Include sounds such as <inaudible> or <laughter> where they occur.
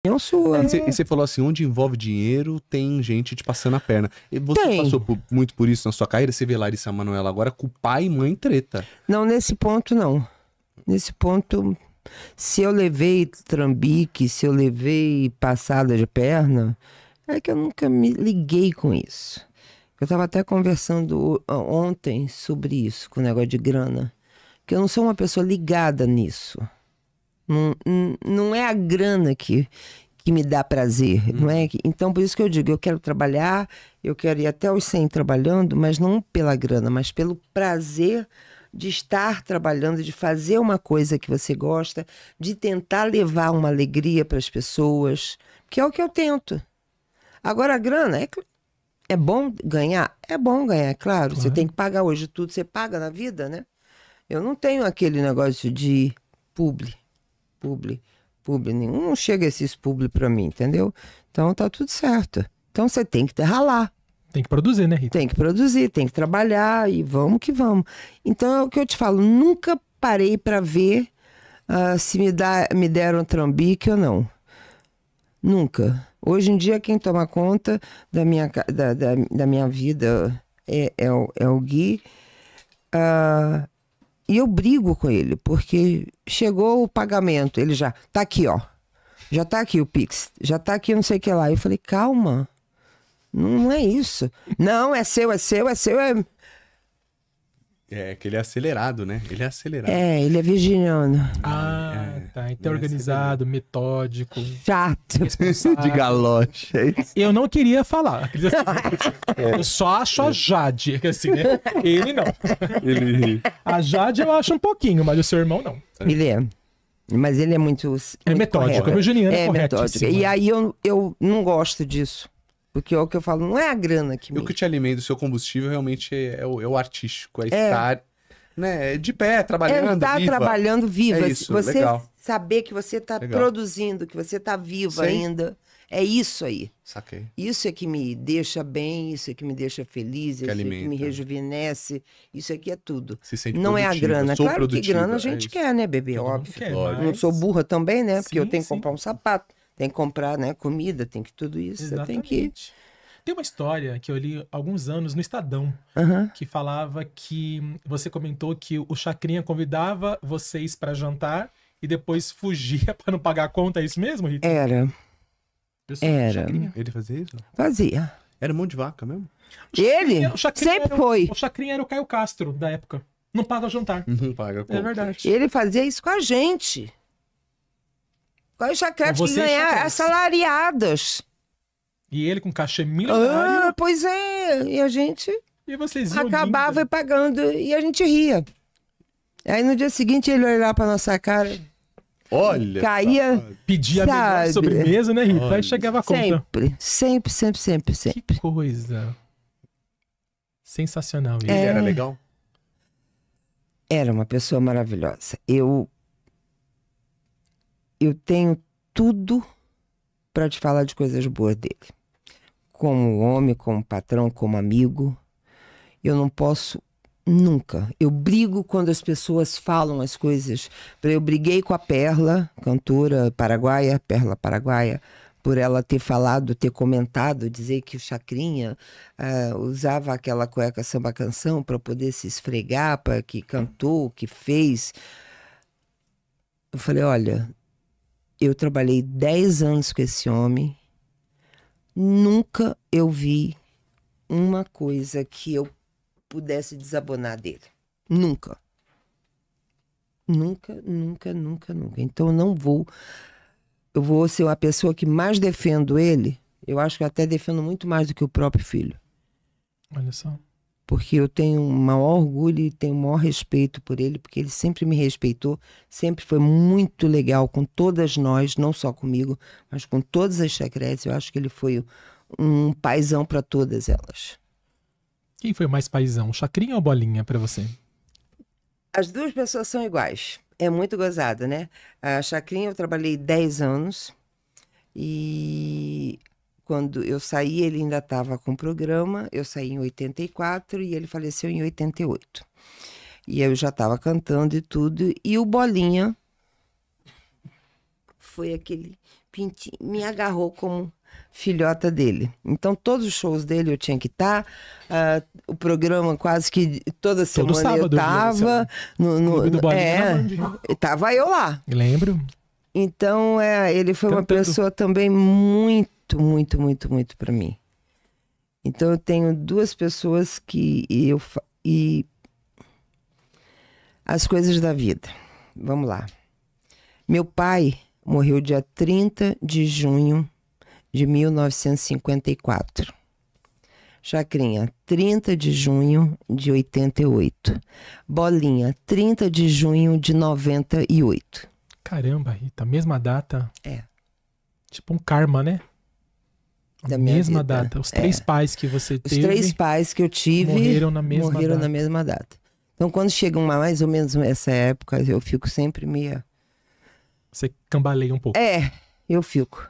opinião sua. E você, e você falou assim, onde envolve dinheiro, tem gente te passando a perna. E você Tem. passou por- muito por isso na sua carreira? Você vê Larissa Manoela agora com pai e mãe treta. Não, nesse ponto não. Nesse ponto, se eu levei trambique, se eu levei passada de perna, é que eu nunca me liguei com isso. Eu estava até conversando ontem sobre isso, com o negócio de grana. Que eu não sou uma pessoa ligada nisso. Não, não- é a grana que, que me dá prazer, não é? que- Então, por isso que eu digo, eu quero trabalhar, eu quero ir até os 100 trabalhando, mas não pela grana, mas pelo prazer de estar trabalhando, de fazer uma coisa que você gosta, de tentar levar uma alegria para as pessoas, que é o que eu tento. Agora, a grana, é, é bom ganhar? É bom ganhar, claro. Você Claro. tem que pagar hoje tudo, você paga na vida, né? Eu não tenho aquele negócio de publi, publi, publi. Nenhum não chega esses publi para mim, entendeu? Então tá tudo certo. Então você tem que ralar. Tem que produzir, né, Rita? Tem que produzir, tem que trabalhar e vamos que vamos. Então é o que eu te falo, nunca parei para ver ah, se me, dá, me deram trambique ou não. Nunca. Hoje em dia, quem toma conta da minha, da, da, da minha vida é, é, o, é o Gui. Ah, e eu brigo com ele, porque chegou o pagamento, ele já tá aqui, ó. Já tá aqui o Pix, já tá aqui não sei o que lá. Eu falei, calma. Não é isso. Não, é seu, é seu, é seu. É, É que ele é acelerado, né? Ele é acelerado. é ele é virginiano. Ah, É, tá. Então não é organizado, metódico, Chato. <laughs> De galoche. É isso. Eu não queria falar. <laughs> Assim, Eu só acho a Jade, que assim, né? Ele não. Ele... A Jade eu acho um pouquinho, mas o seu irmão não. Ele é. Mas ele é muito. É muito metódico. correto. O virginiano é É metódico. E aí eu, eu não gosto disso. Porque é o que eu falo, não é a grana que E me. o que te alimenta, o seu combustível realmente é, é o, é o artístico, é, estar né, de pé, trabalhando, É estar viva. trabalhando viva. É isso, você legal. saber que você está produzindo, que você está viva Sim. ainda. É isso aí. Saquei. Isso é que me deixa bem, isso é que me deixa feliz, isso é que me alimenta. rejuvenesce, isso aqui é tudo. Se sente Não é a produtiva, grana. Claro que produtiva, grana a é gente isso. quer, né, bebê? Mundo Óbvio. quer. Não mas- sou burra também, né? Porque eu tenho que sim. comprar um sapato, tem que comprar né, comida, tem que tudo isso. Você tem que. Exatamente. Tem uma história que eu li há alguns anos no Estadão, Aham. que falava que você comentou que o Chacrinha convidava vocês pra jantar e depois fugia <laughs> pra não pagar a conta. É isso mesmo, Rita? Era, Eu sou era. Chacrinha. Ele fazia isso? fazia. Era mão de vaca mesmo? Ele sempre o- foi. O Chacrinha era o Caio Castro da época. Não paga jantar. Não paga É verdade. Ele fazia isso com a gente. Com as chacretes Com que ganhar chacretes. assalariadas. E ele com cachê milionário. Ah, pois é. E a gente E vocês acabava lindo. pagando e a gente ria. Aí no dia seguinte ele olhava pra nossa cara. Olha! Caía- safado. pedir a melhor sobremesa, né, Rita? Olha, Aí chegava a conta. Sempre, sempre, sempre, sempre, sempre. Que coisa. Sensacional isso. Ele É. era legal? Era uma pessoa maravilhosa. Eu eu tenho tudo para te falar de coisas boas dele. Como homem, como patrão, como amigo. Eu não posso nunca. Eu brigo quando as pessoas falam as coisas. Eu briguei com a Perla, cantora paraguaia, Perla paraguaia, por ela ter falado, ter comentado, dizer que o Chacrinha ah, usava aquela cueca samba canção para poder se esfregar, para que cantou, que fez. Eu falei, olha, eu trabalhei 10 anos com esse homem, nunca eu vi uma coisa que eu pudesse desabonar dele. Nunca. Nunca, nunca, nunca, nunca. Então eu não vou. Eu vou ser uma pessoa que mais defendo ele. Eu acho que eu até defendo muito mais do que o próprio filho. Olha só. Porque eu tenho o maior orgulho e tenho o maior respeito por ele, porque ele sempre me respeitou, sempre foi muito legal com todas nós, não só comigo, mas com todas as secretas. Eu acho que ele foi um paizão para todas elas. Quem foi mais paizão, Chacrinha ou Bolinha pra você? As duas pessoas são iguais. É muito gozado, né? A Chacrinha eu trabalhei 10 anos e quando eu saí ele ainda estava com o programa. Eu saí em 84 e ele faleceu em 88. E eu já estava cantando e tudo. E o Bolinha foi aquele Pintinho me agarrou como filhota dele. Então, todos os shows dele eu tinha que estar. Tá, uh, o programa quase que toda semana Todo sábado, eu tava. No, no, do é, tava eu lá. Lembro. Então, é, ele foi Cantando. uma pessoa também muito, muito, muito, muito para mim. Então, eu tenho duas pessoas que eu. E as coisas da vida. Vamos lá. Meu pai morreu dia 30 de junho de 1954. Chacrinha, 30 de junho de 88. Bolinha, 30 de junho de 98. Caramba, Rita, mesma data. É. Tipo um karma, né? Da mesma vida. data. Os três é. pais que você teve. Os três pais que eu tive morreram na mesma morreram data. na mesma data. Então, quando chega uma, mais ou menos essa época, eu fico sempre meio. Você cambaleia um pouco. É, eu fico.